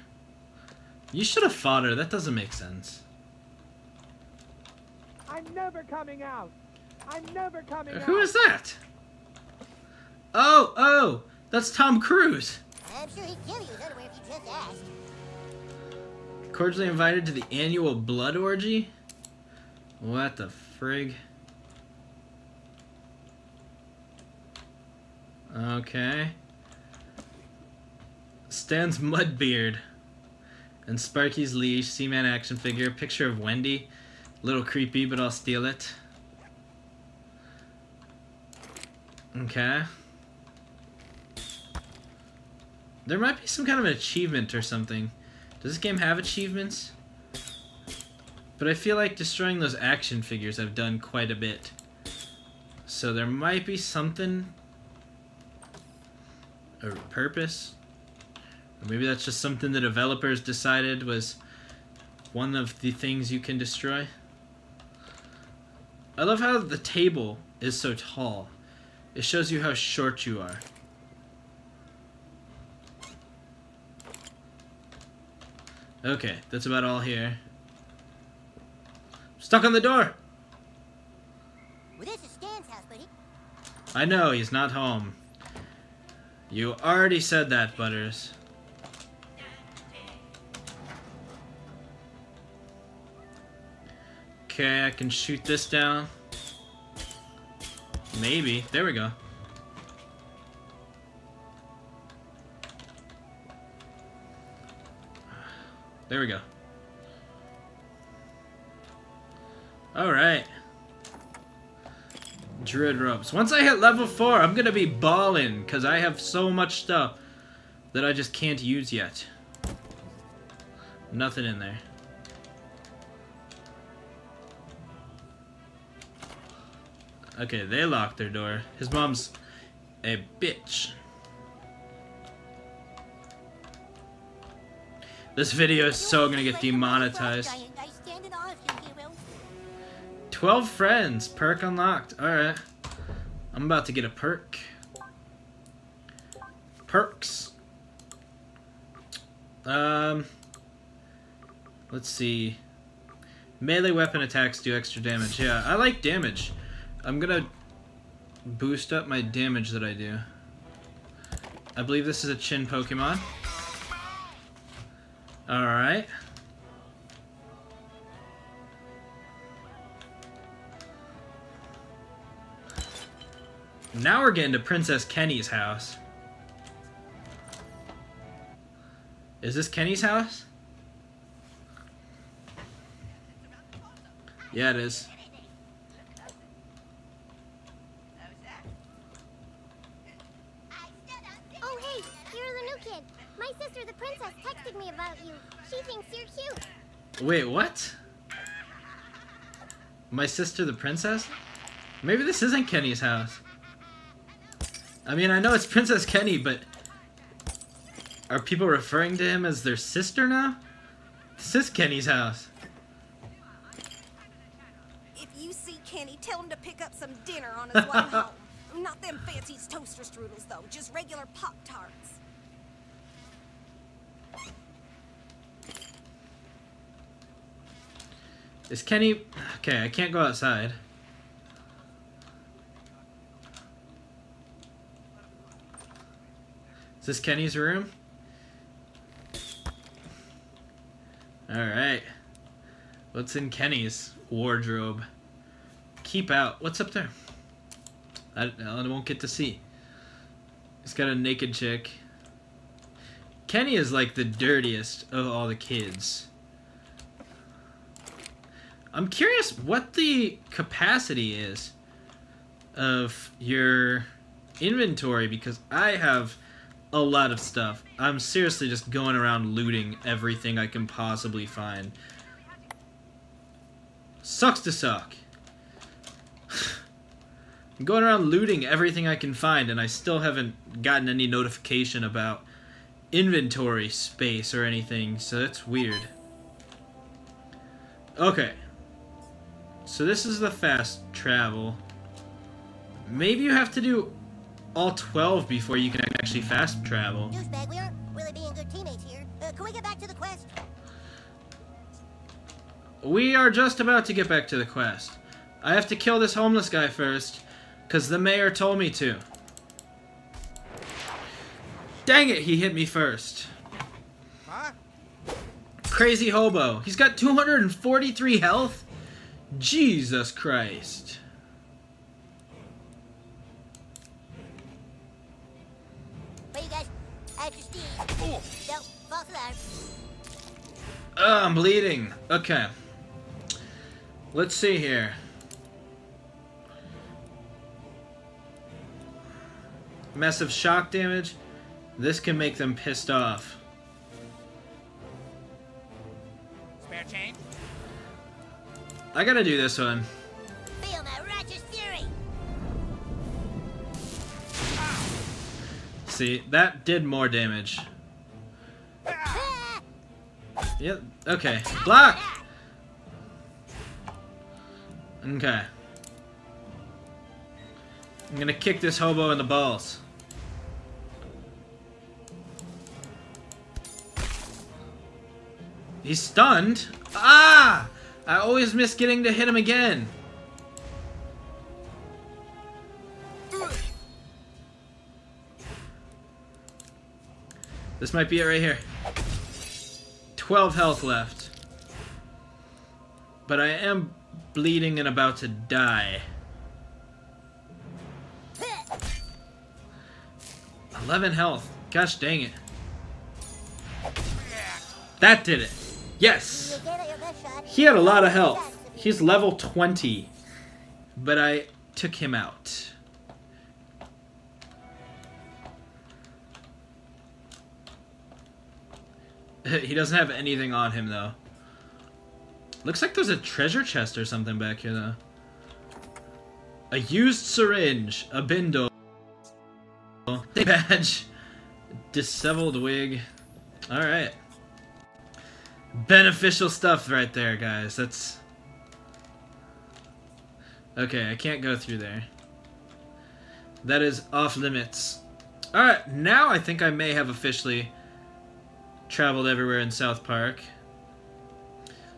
You should have fought her. That doesn't make sense. I'm never coming out. I'm never coming out. Who is that? Oh, oh, that's Tom Cruise. I'm sure he'd kill you anywhere if you just asked. Cordially invited to the annual blood orgy? What the frig? Okay. Stan's Mudbeard. And Sparky's leash, Seaman action figure, picture of Wendy. A Little creepy, but I'll steal it. Okay. There might be some kind of an achievement or something. Does this game have achievements? But I feel like destroying those action figures I've done quite a bit. So there might be something... Or purpose? Or maybe that's just something the developers decided was one of the things you can destroy. I love how the table is so tall. It shows you how short you are. Okay, that's about all here. Stuck on the door! Well, this is Stan's house, buddy. I know, he's not home. You already said that, Butters. Okay, I can shoot this down. Maybe. There we go. There we go. Alright. Druid robes. Once I hit level 4, I'm gonna be ballin', because I have so much stuff that I just can't use yet. Nothing in there. Okay, they locked their door. His mom's a bitch. This video is so gonna get demonetized. 12 friends, perk unlocked. Alright. I'm about to get a perk. Perks. Um, let's see. Melee weapon attacks do extra damage. Yeah, I like damage. I'm gonna boost up my damage that I do. I believe this is a Chinpokomon. Alright. Now we're getting to Princess Kenny's house. Is this Kenny's house? Yeah, it is. Oh, hey, you're the new kid. My sister, the princess, texted me about you. She thinks you're cute. Wait, what? My sister the princess? Maybe this isn't Kenny's house. I mean, I know it's *laughs* Princess Kenny, but... Are people referring to him as their sister now? This is Kenny's house. If you see Kenny, tell him to pick up some dinner on his way *laughs* home. Not them fancy toaster strudels, though. Just regular Pop Tarts. Is Kenny... Okay, I can't go outside. This Kenny's room? Alright. What's in Kenny's wardrobe? Keep out. What's up there? I, I won't get to see. He's got a naked chick. Kenny is like the dirtiest of all the kids. I'm curious what the capacity is of your inventory because I have a lot of stuff. I'm seriously just going around looting everything I can possibly find. Sucks to suck. I'm *sighs* going around looting everything I can find and I still haven't gotten any notification about inventory space or anything, so that's weird. Okay. So this is the fast travel. Maybe you have to do all 12 before you can actually fast travel. Douchebag, we aren't really being good teammates here. Uh, can we get back to the quest? We are just about to get back to the quest. I have to kill this homeless guy first, because the mayor told me to. Dang it, he hit me first. Huh? Crazy hobo. He's got 243 health? Jesus Christ. Oh, I'm bleeding. Okay. Let's see here. Massive shock damage. This can make them pissed off. Spare change? I gotta do this one. Feel my righteous fury. See, that did more damage. Ah! Yep, okay. Block! Okay. I'm gonna kick this hobo in the balls. He's stunned. Ah! I always miss getting to hit him again. This might be it right here. 12 health left. But I am bleeding and about to die. 11 health. Gosh dang it. That did it. Yes! He had a lot of health. He's level 20. But I took him out. *laughs* he doesn't have anything on him, though. Looks like there's a treasure chest or something back here, though. A used syringe, a bindle, *laughs* badge, disheveled wig. Alright. Beneficial stuff right there, guys. That's... Okay, I can't go through there. That is off limits. Alright, now I think I may have officially traveled everywhere in South Park.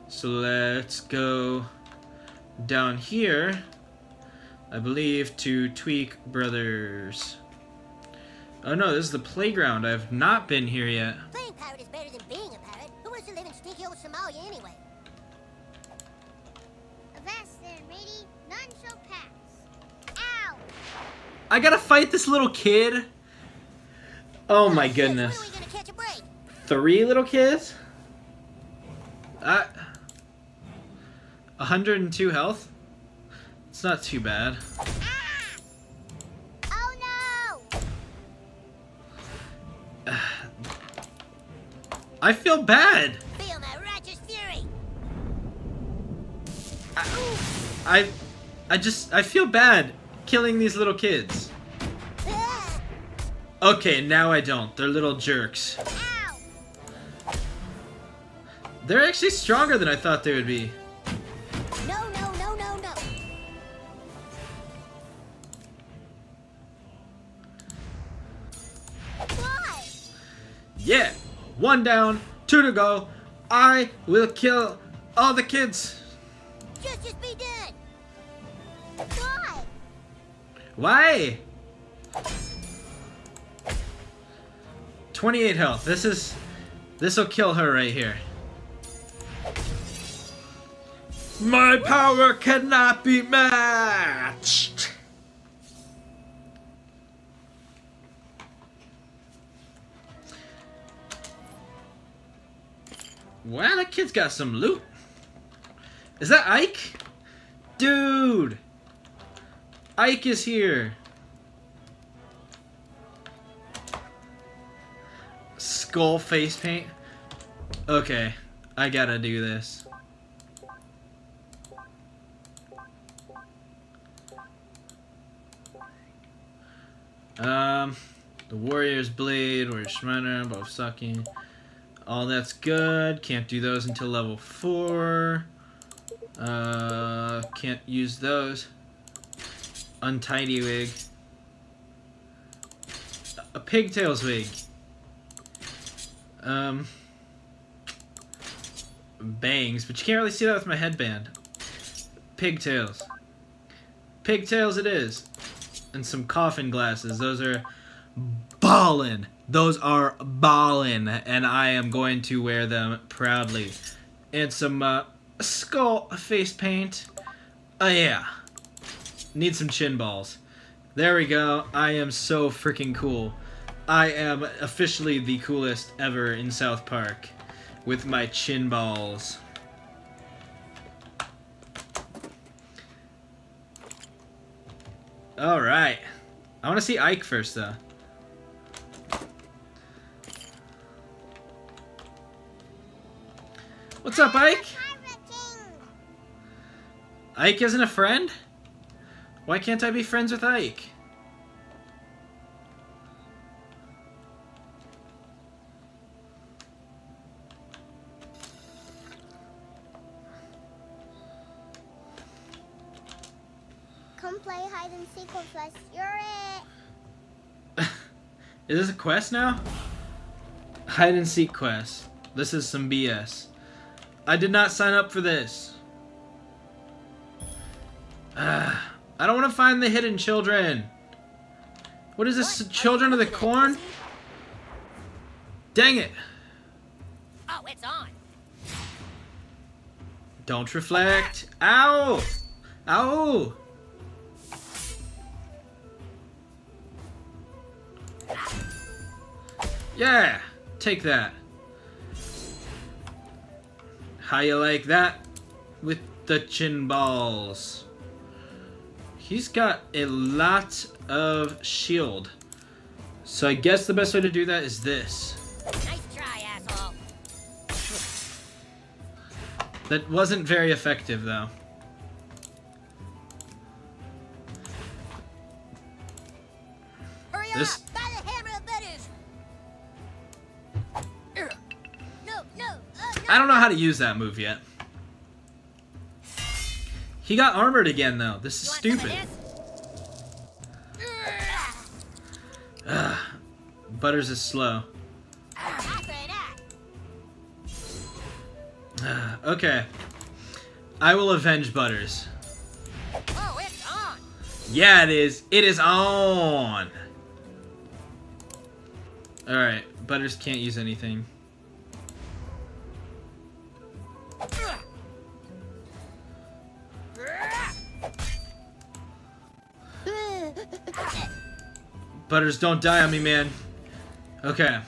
So let's go down here, I believe, to Tweek Brothers. Oh no, this is the playground. I've not been here yet. Playing pirate is better than being a pirate. Who wants to live in stinky old Somalia anyway? Avast there, matey. None shall pass. Ow! I gotta fight this little kid? Oh my Shit, goodness. Three little kids? Uh, 102 health? It's not too bad. Oh no! *sighs* I feel bad. Feel my righteous fury. I, I just, I feel bad killing these little kids. Ah! Okay, now I don't. They're little jerks. They're actually stronger than I thought they would be. No, no, no, no, no. Why? Yeah! One down, two to go. I will kill all the kids. Just, just be dead. Why? Why? 28 health. This is... This'll kill her right here. My power cannot be matched! Wow, that kid's got some loot. Is that Ike? Dude! Ike is here. Skull face paint. Okay, I gotta do this. Um, the Warrior's Blade, Warrior Shriner, both sucking. All that's good. Can't do those until level 4. Uh, can't use those. Untidy wig. A pigtails wig. Um, bangs, but you can't really see that with my headband. Pigtails. Pigtails it is. And some coffin glasses. Those are ballin'. Those are ballin'. And I am going to wear them proudly. And some uh, skull face paint. Oh yeah. Need some chin balls. There we go. I am so freaking cool. I am officially the coolest ever in South Park with my chin balls. Alright. I want to see Ike first, though. What's up, Ike? Ike isn't a friend? Why can't I be friends with Ike? Hide and seek with us. You're it. Is this a quest now? Hide and seek quest. This is some BS. I did not sign up for this. Ah, I don't want to find the hidden children. What is this? Children of the Corn? Dang it. Oh, it's on. Don't reflect. Ow! Ow! Yeah! Take that. How you like that? With the chin balls. He's got a lot of shield. So I guess the best way to do that is this. Nice try, asshole. That wasn't very effective though. Hurry This- I don't know how to use that move yet. He got armored again though. This is You want some of stupid. Ugh. Butters is slow. Pass it up. Ugh, okay. I will avenge Butters. Oh, it's on! Yeah, it is. It is on. Alright, Butters can't use anything. Butters, don't die on me, man. Okay.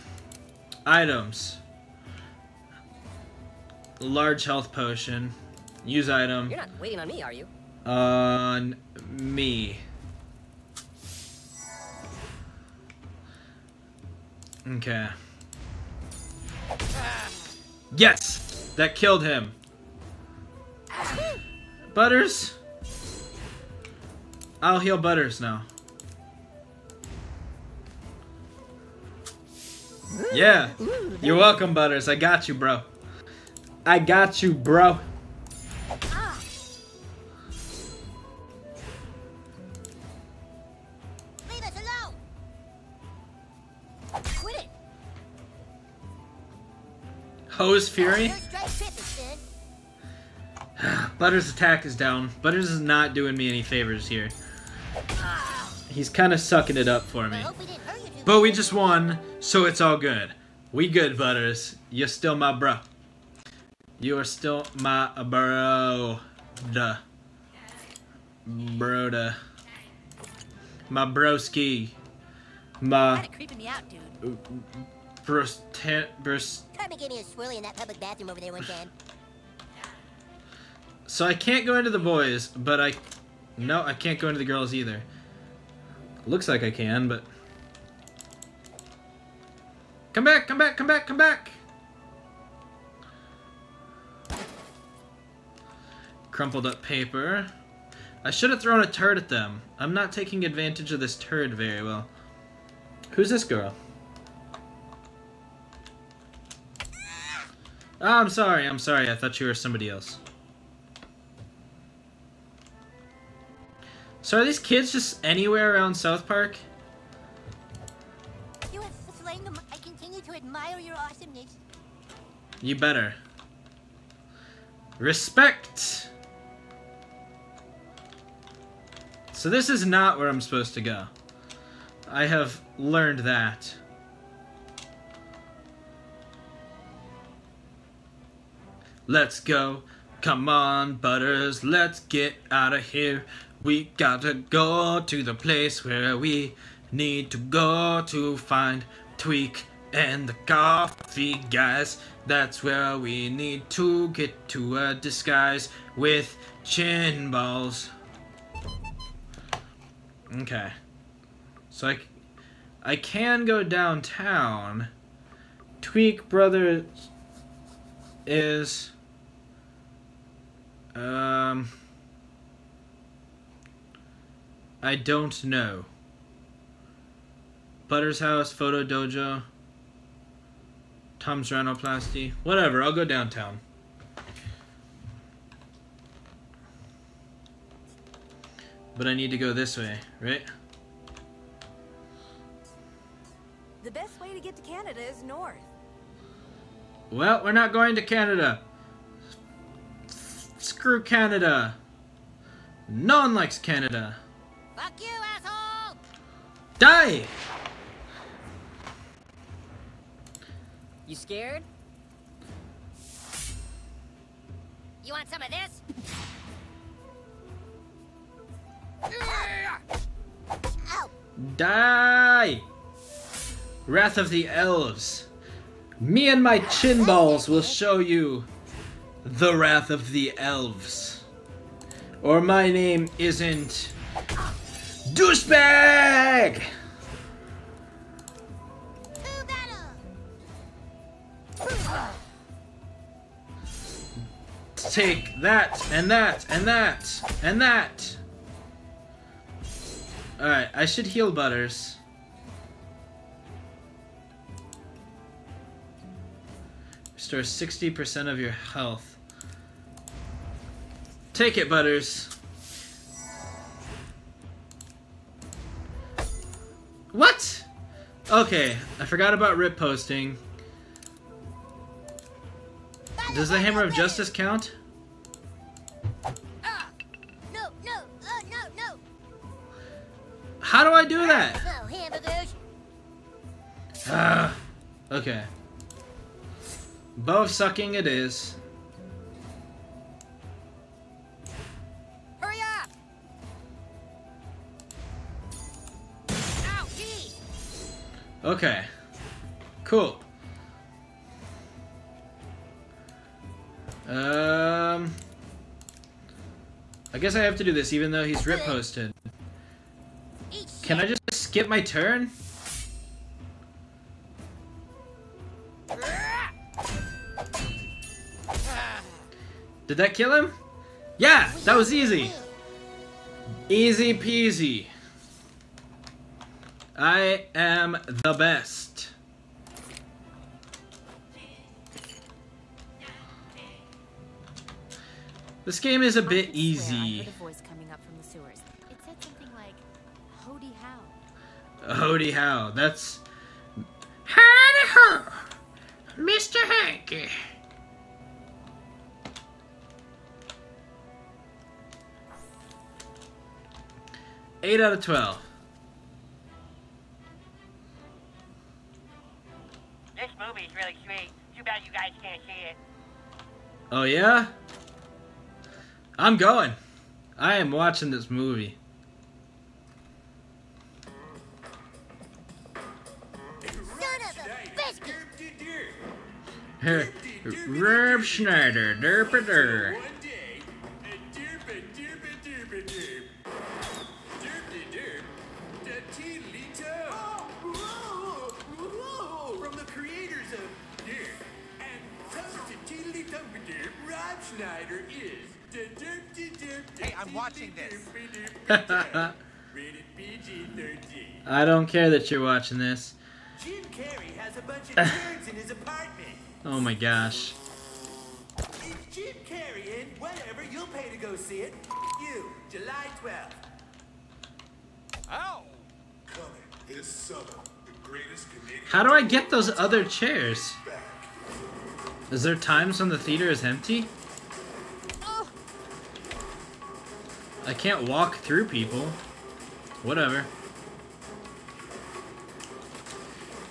Items. Large health potion. Use item. You're not waiting on me, are you? On me. Okay. Yes! That killed him. Butters? I'll heal Butters now. Yeah. You're welcome, Butters. I got you, bro. I got you, bro. Leave us alone! Quit it! Hose Fury. Your straight trip instead. Butters' attack is down. Butters is not doing me any favors here. Ah. He's kind of sucking it up for me. Hope we didn't hurt you too But we just won, so it's all good. We good, Butters. You're still my bro. You are still my bro. Duh. Broda. My broski. My creeping me out, dude. bros. bros. Carmen gave me a swirly in that public bathroom over there one time. So I can't go into the boys, but I... No, I can't go into the girls either. Looks like I can, but... Come back, come back, come back, come back! Crumpled up paper. I should have thrown a turd at them. I'm not taking advantage of this turd very well. Who's this girl? Oh, I'm sorry, I'm sorry. I thought you were somebody else. So are these kids just anywhere around South Park? You better. Respect! So this is not where I'm supposed to go. I have learned that. Let's go. Come on, Butters, let's get out of here. We gotta go to the place where we need to go to find Tweek and the coffee guys. That's where we need to get to a disguise with chin balls. Okay. So I, I can go downtown. Tweek Brothers is um I don't know. Butter's house, photo dojo, Tom's rhinoplasty, whatever. I'll go downtown. But I need to go this way, right? The best way to get to Canada is north. Well, we're not going to Canada. Screw Canada. No one likes Canada. Fuck you, asshole! Die! You scared? You want some of this? Die! Wrath of the Elves. Me and my chin balls will show you the Wrath of the Elves. Or my name isn't Douchebag! Take that, and that, and that, and that! Alright, I should heal Butters. Restore 60% of your health. Take it, Butters. What? Okay, I forgot about riposting. Does the Hammer of Justice count? How do I do that? Ah, okay. Bow sucking it is. Hurry up! Okay. Cool. Um. I guess I have to do this even though he's riposted. Can I just skip my turn? Did that kill him? Yeah, that was easy. Easy peasy. I am the best. This game is a bit easy. How." Howdy how. That's. Howdy ho! Mr. Hanky. Eight out of twelve. This movie's really sweet. Too bad you guys can't see it. Oh yeah? I'm going. I am watching this movie. *laughs* the Derp de Derp. Hey, I'm watching this. *laughs* *laughs* I don't care that you're watching this. Jim Carrey has a bunch of turds in his apartment. Oh my gosh. It's Jim Carrey in whatever. You'll pay to go see it. You, July 12th. Ow! Coming this summer, the greatest Canadian How do I get those other chairs? Is there times when the theater is empty? I can't walk through people. Whatever.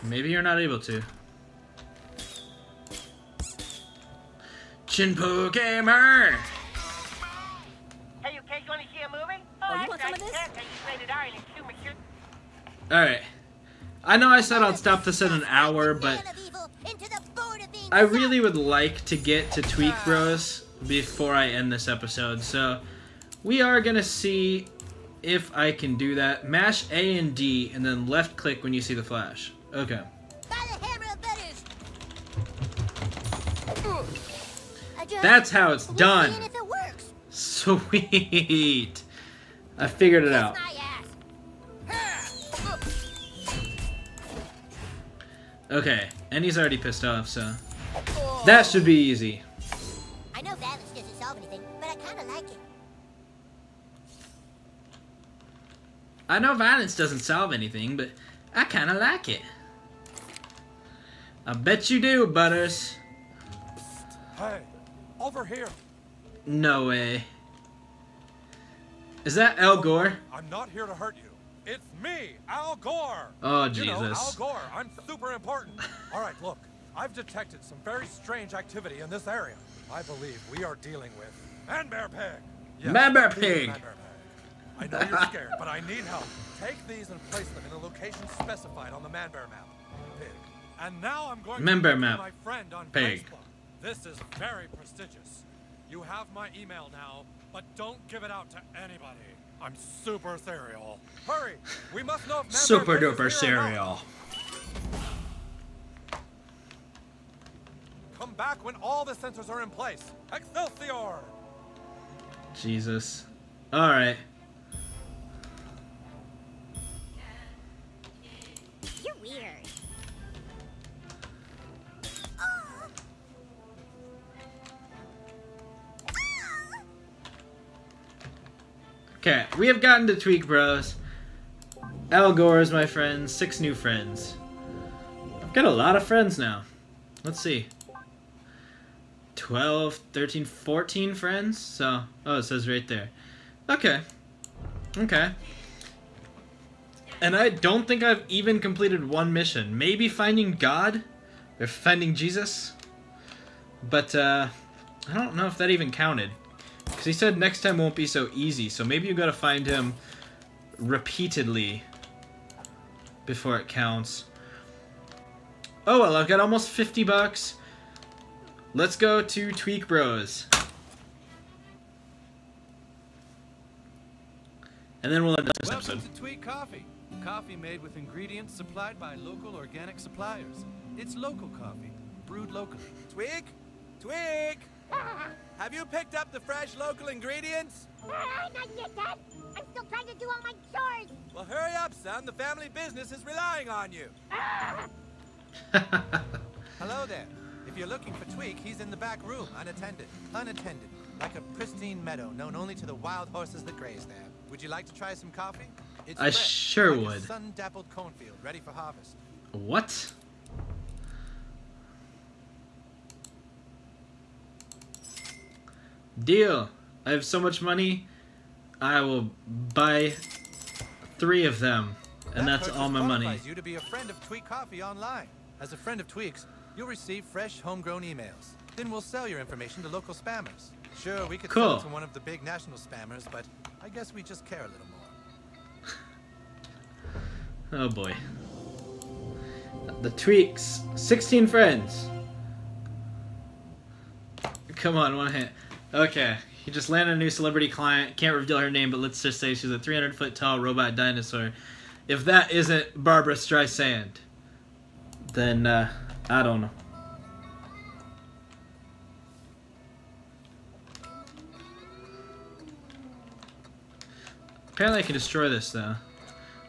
Maybe you're not able to. Chinpo Gamer! Hey, you kids want to see a movie? Oh, you want some of this? Can't say you rated R and it's too mature. Alright. I know I said I'd stop this in an hour, but I really would like to get to Tweek Bros before I end this episode, so we are gonna see if I can do that. Mash A and D and then left click when you see the flash. Okay. That's how it's done. Sweet. I figured it out. Okay, and he's already pissed off, so oh. that should be easy. I know violence doesn't solve anything, but I kind of like it. I know violence doesn't solve anything, but I kind of like it. I bet you do, Butters. Hey, over here. No way. Is that Al Gore? I'm not here to hurt you. It's me, Al Gore. Oh, Jesus. You know, Al Gore. I'm super important. *laughs* All right, look. I've detected some very strange activity in this area. I believe we are dealing with Man Bear Pig. Man Bear Pig. Man Bear Pig. I know you're scared, but I need help. Take these and place them in the location specified on the Man Bear map. Pig. And now I'm going Man to Bear to map. my friend on Pig. Facebook. This is very prestigious. You have my email now, but don't give it out to anybody. I'm super serial. Hurry! We must know if Man Super duper is here or not. cereal. Come back when all the sensors are in place. Excelsior! Jesus. Alright. You're weird. Okay, we have gotten to Tweek Bros. Al Gore is my friend. Six new friends. I've got a lot of friends now. Let's see. 12, 13, 14 friends? So, oh, it says right there. Okay. Okay. And I don't think I've even completed one mission. Maybe finding God? Or finding Jesus? But, uh, I don't know if that even counted. Because he said next time won't be so easy, so maybe you gotta find him repeatedly before it counts. Oh well, I've got almost 50 bucks. Let's go to Tweek Bros. And then we'll end this Welcome episode. to Tweek Coffee. Coffee made with ingredients supplied by local organic suppliers. It's local coffee, brewed locally. Tweek? Tweek! Have you picked up the fresh local ingredients? Ah, not yet, Dad. I'm still trying to do all my chores. Well, hurry up, son. The family business is relying on you. Ah! *laughs* Hello there. If you're looking for Tweek, he's in the back room, unattended. Unattended. like a pristine meadow known only to the wild horses that graze there. Would you like to try some coffee? It's I fresh, sure like would. Sun-dappled cornfield, ready for harvest. What? Deal. I have so much money, I will buy three of them, and That that's all my money. you to be a friend of Tweek Coffee online. As a friend of Tweek's, you'll receive fresh homegrown emails. Then we'll sell your information to local spammers. Sure, we could sell it to one of the big national spammers, but I guess we just care a little more. *laughs* Oh boy. The Tweeks. 16 friends. Come on, one hit. Okay. He just landed a new celebrity client. Can't reveal her name, but let's just say she's a 300 foot tall robot dinosaur. If that isn't Barbra Streisand, then uh, I don't know. Apparently I can destroy this though.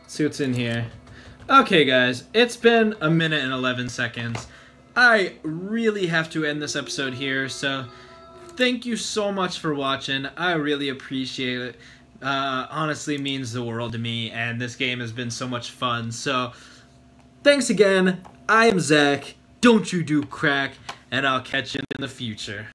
Let's see what's in here. Okay guys, it's been a minute and 11 seconds. I really have to end this episode here, so thank you so much for watching. I really appreciate it. Uh, honestly means the world to me, and this game has been so much fun. So, thanks again. I am Zach. Don't you do crack, and I'll catch you in the future.